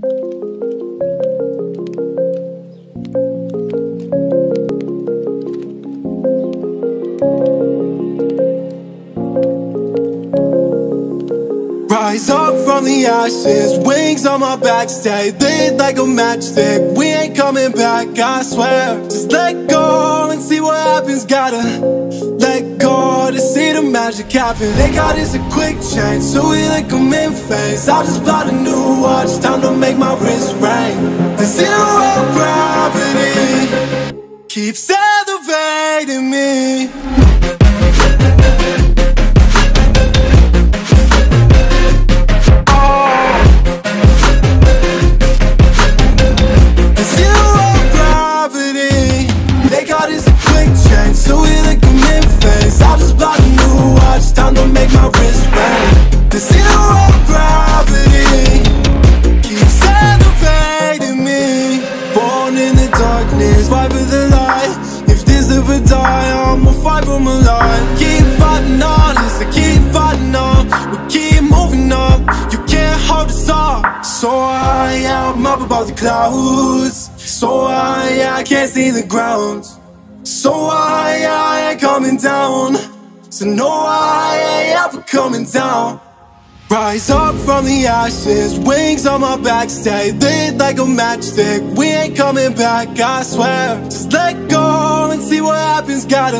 Rise up from the ashes, wings on my back, stay lit like a matchstick. We ain't coming back, I swear. Just let go and see what happens. Gotta magic happen. They got us a quick change, so we like them in phase. I just bought a new watch, time to make my wrist ring. The zero gravity keeps elevating in the darkness Fight for the light. If this ever die I'ma fight for my life. Keep fighting on I keep fighting on. We keep moving up You can't hold us up. So high, I'm up above the clouds. So high, I can't see the ground. So high, I ain't coming down. So no, I ain't ever coming down Rise up from the ashes, wings on my back, stay lit like a matchstick. We ain't coming back, I swear. Just let go and see what happens. Gotta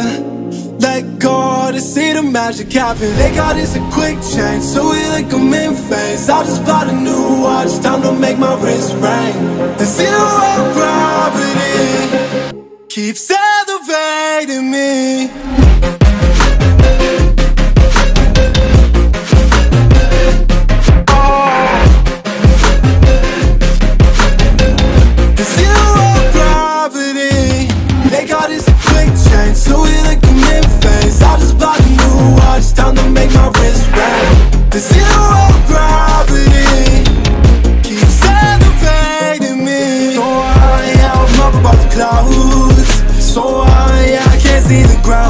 let go to see the magic happen. They got us a quick change, so we like them in phase. I just bought a new watch, time to make my wrist ring. The see the ground